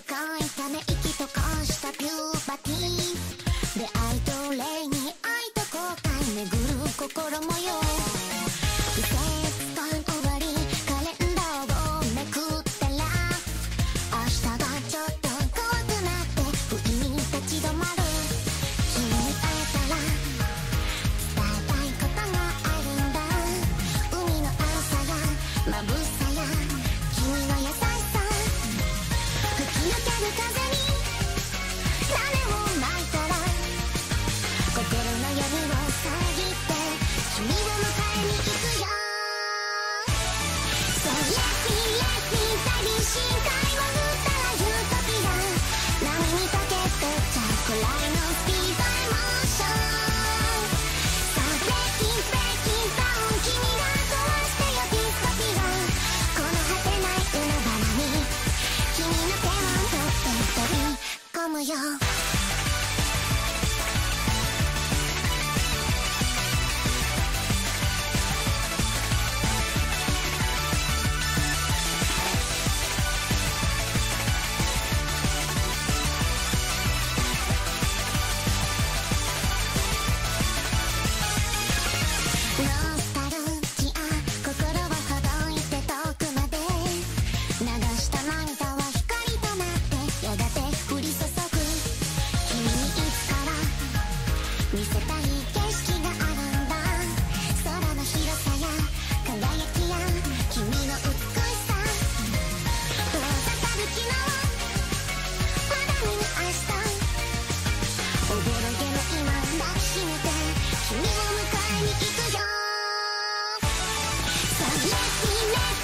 深いため息とかしたピューバティ出会い。と礼に愛と後悔巡る心模様样。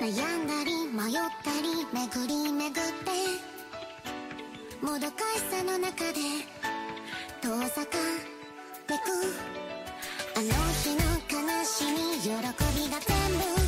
悩んだり迷ったり巡り巡ってもどかしさの中で遠ざかってく。あの日の悲しみ喜びが全部